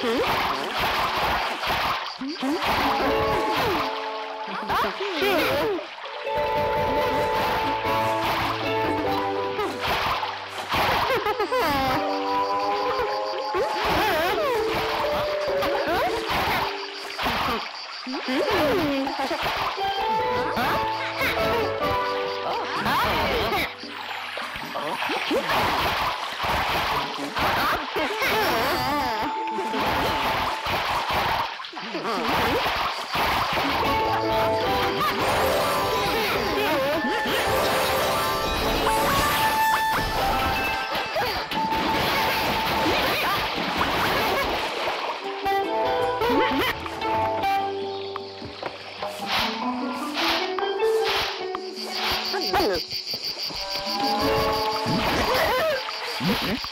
Oh, Mm-hmm.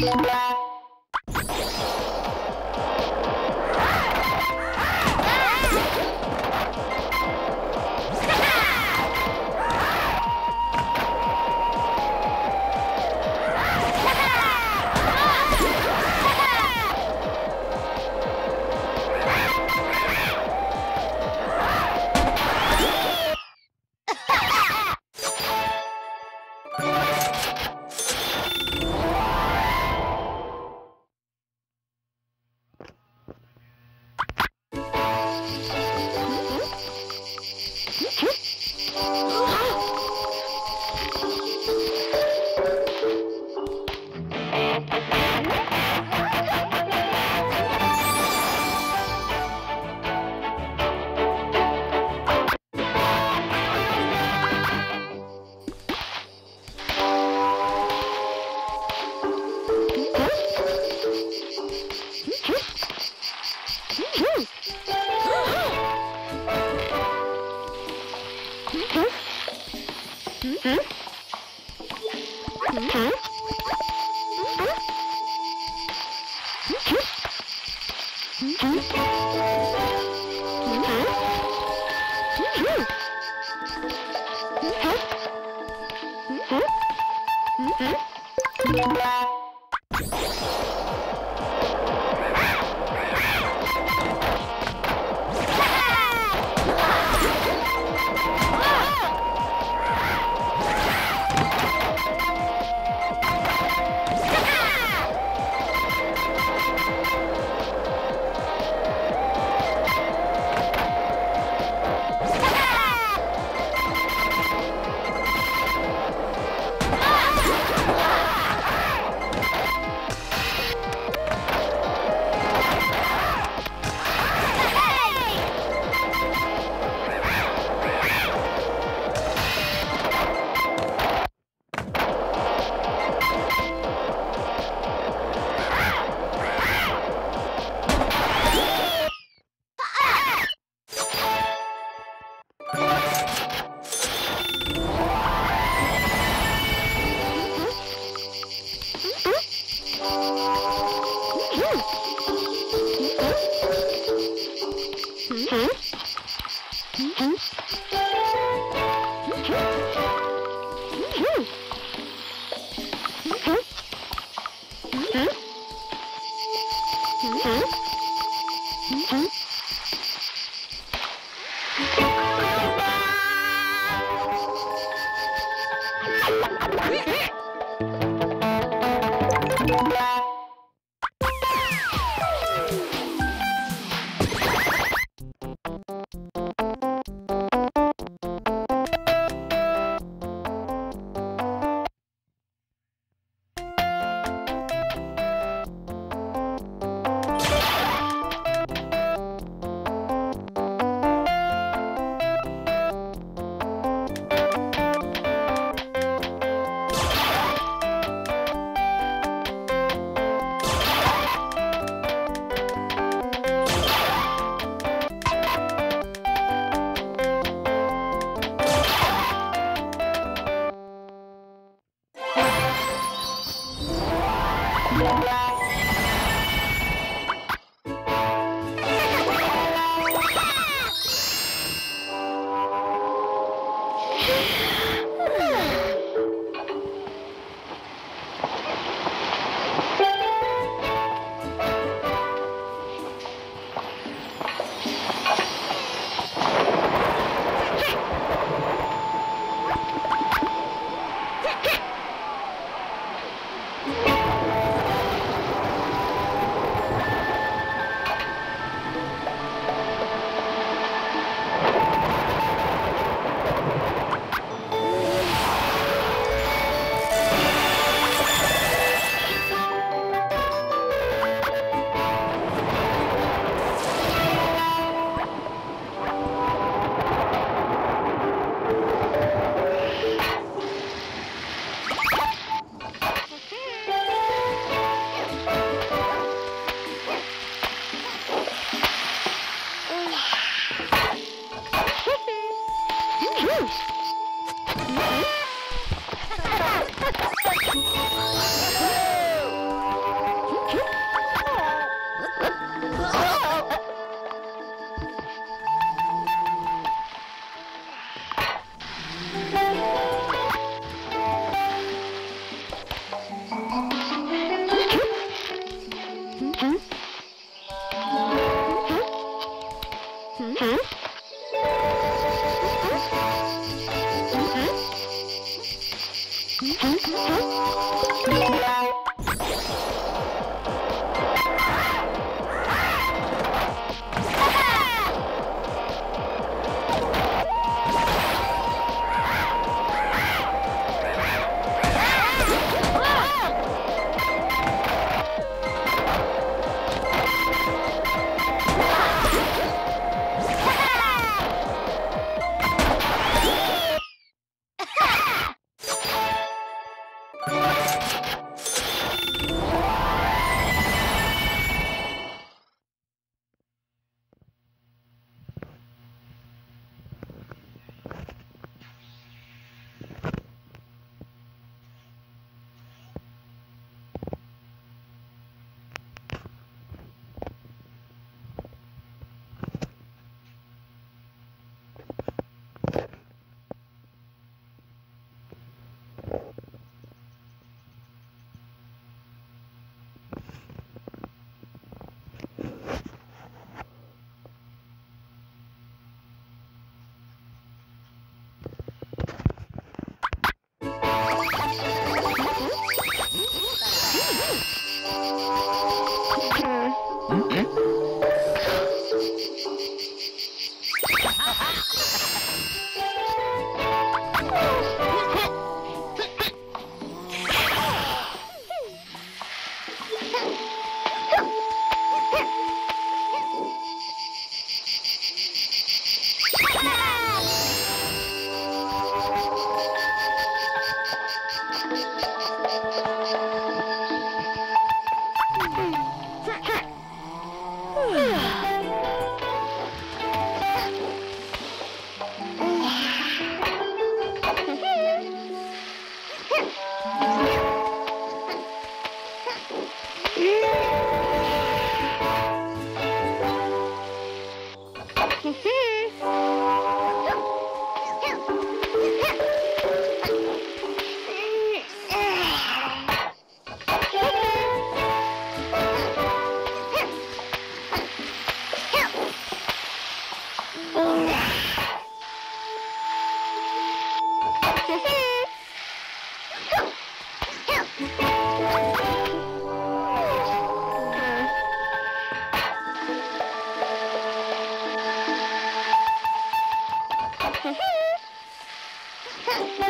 Yeah. Ha ha!